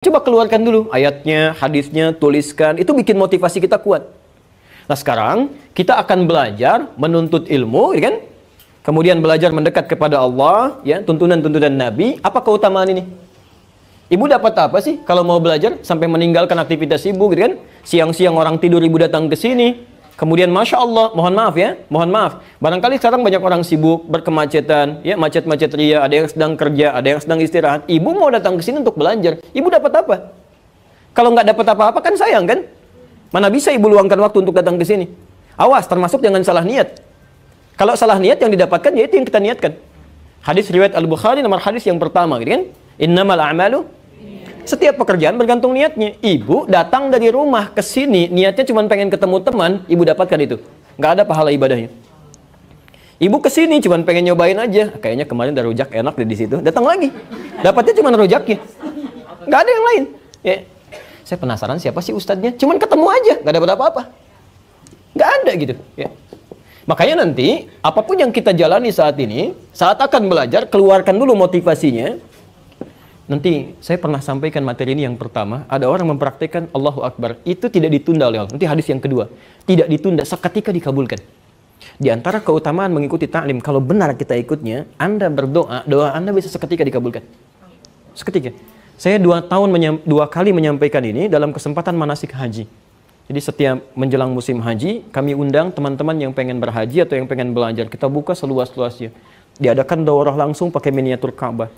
Coba keluarkan dulu ayatnya, hadisnya, tuliskan. Itu bikin motivasi kita kuat. Nah sekarang kita akan belajar menuntut ilmu, ya kan? Kemudian belajar mendekat kepada Allah, ya tuntunan-tuntunan Nabi. Apa keutamaan ini? Ibu dapat apa sih kalau mau belajar sampai meninggalkan aktivitas ibu, gitu kan? Siang-siang orang tidur ibu datang ke sini, Kemudian Masya Allah, mohon maaf ya, mohon maaf. Barangkali sekarang banyak orang sibuk, berkemacetan, ya macet-macet ria, ada yang sedang kerja, ada yang sedang istirahat. Ibu mau datang ke sini untuk belajar. Ibu dapat apa? Kalau nggak dapat apa-apa kan sayang kan? Mana bisa ibu luangkan waktu untuk datang ke sini? Awas, termasuk jangan salah niat. Kalau salah niat yang didapatkan, ya itu yang kita niatkan. Hadis riwayat Al-Bukhari nomor hadis yang pertama, gitu kan? Innamal a'malu setiap pekerjaan bergantung niatnya. Ibu datang dari rumah ke sini, niatnya cuma pengen ketemu teman, ibu dapatkan itu. Nggak ada pahala ibadahnya. Ibu ke sini cuma pengen nyobain aja. Kayaknya kemarin ada rujak enak di situ. Datang lagi. Dapatnya cuma rujaknya. Nggak ada yang lain. Ya. Saya penasaran siapa sih ustadznya. Cuman ketemu aja, nggak dapat apa-apa. Nggak ada gitu. Ya. Makanya nanti, apa pun yang kita jalani saat ini, saat akan belajar, keluarkan dulu motivasinya, Nanti saya pernah sampaikan materi ini yang pertama, ada orang mempraktekkan Allahu Akbar. Itu tidak ditunda oleh Allah. Nanti hadis yang kedua, tidak ditunda seketika dikabulkan. Di antara keutamaan mengikuti taklim, kalau benar kita ikutnya, Anda berdoa, doa Anda bisa seketika dikabulkan. Seketika. Saya dua tahun dua kali menyampaikan ini dalam kesempatan manasik haji. Jadi setiap menjelang musim haji, kami undang teman-teman yang pengen berhaji atau yang pengen belajar. Kita buka seluas-luasnya. Diadakan daurah langsung pakai miniatur Ka'bah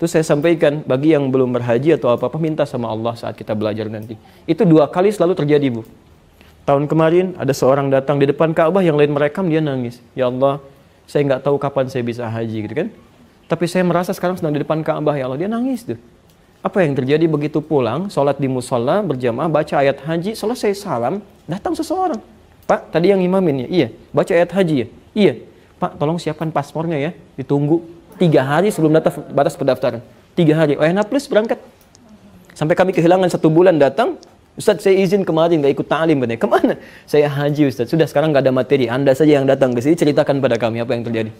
itu saya sampaikan bagi yang belum berhaji atau apa-apa minta sama Allah saat kita belajar nanti. Itu dua kali selalu terjadi, Bu. Tahun kemarin ada seorang datang di depan Ka'bah yang lain merekam dia nangis. Ya Allah, saya nggak tahu kapan saya bisa haji gitu kan. Tapi saya merasa sekarang sedang di depan Ka'bah ya Allah, dia nangis tuh. Apa yang terjadi begitu pulang, sholat di musola, berjamaah, baca ayat haji, selesai salam, datang seseorang. Pak, tadi yang imamin ya? Iya. Baca ayat haji ya? Iya. Pak, tolong siapkan paspornya ya, ditunggu tiga hari sebelum data batas pendaftaran. Tiga hari. Oh enak plus berangkat. Sampai kami kehilangan satu bulan datang, Ustaz saya izin kemarin nggak ikut ta'lim benar. Ke mana? Saya haji Ustaz. Sudah sekarang nggak ada materi. Anda saja yang datang ke sini ceritakan pada kami apa yang terjadi.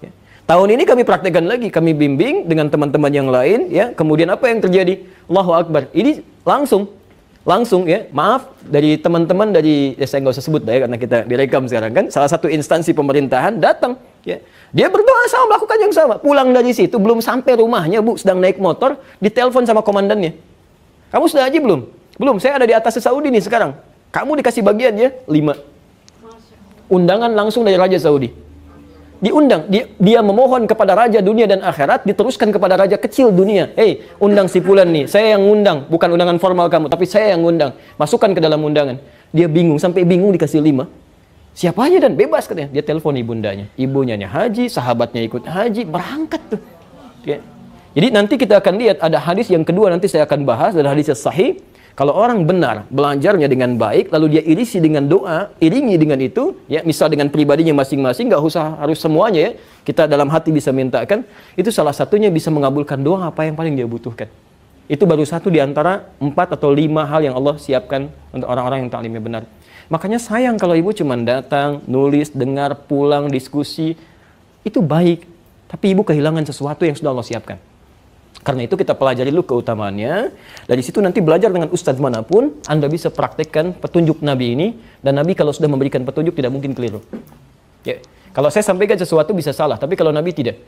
Ya. Tahun ini kami praktekkan lagi, kami bimbing dengan teman-teman yang lain, ya. Kemudian apa yang terjadi? Allahu Akbar. Ini langsung, langsung ya. Maaf dari teman-teman dari, ya saya nggak usah sebut ya karena kita direkam sekarang kan. Salah satu instansi pemerintahan datang, ya. Dia berdoa sama melakukan yang sama. Pulang dari situ belum sampai rumahnya, Bu, sedang naik motor, ditelepon sama komandannya. Kamu sudah haji belum? Belum, saya ada di atas Saudi nih sekarang. Kamu dikasih bagian ya, lima. Undangan langsung dari Raja Saudi. Diundang, dia, dia memohon kepada Raja dunia dan akhirat, diteruskan kepada Raja kecil dunia. Hei, undang si Pulan nih, saya yang undang, bukan undangan formal kamu, tapi saya yang undang. Masukkan ke dalam undangan. Dia bingung, sampai bingung dikasih lima. Siapa aja dan bebas katanya. Dia telepon ibundanya. Ibunya haji, sahabatnya ikut haji, berangkat tuh. Ya. Jadi nanti kita akan lihat ada hadis yang kedua nanti saya akan bahas ada hadis yang sahih. Kalau orang benar belajarnya dengan baik, lalu dia irisi dengan doa, iringi dengan itu, ya misal dengan pribadinya masing-masing, nggak usah harus semuanya ya. Kita dalam hati bisa mintakan, itu salah satunya bisa mengabulkan doa apa yang paling dia butuhkan. Itu baru satu di antara empat atau lima hal yang Allah siapkan untuk orang-orang yang taklimnya benar. Makanya sayang kalau ibu cuma datang, nulis, dengar, pulang, diskusi. Itu baik. Tapi ibu kehilangan sesuatu yang sudah Allah siapkan. Karena itu kita pelajari dulu keutamaannya. Dari situ nanti belajar dengan ustadz mana pun, Anda bisa praktekkan petunjuk Nabi ini. Dan Nabi kalau sudah memberikan petunjuk tidak mungkin keliru. Ya. Kalau saya sampaikan sesuatu bisa salah, tapi kalau Nabi tidak.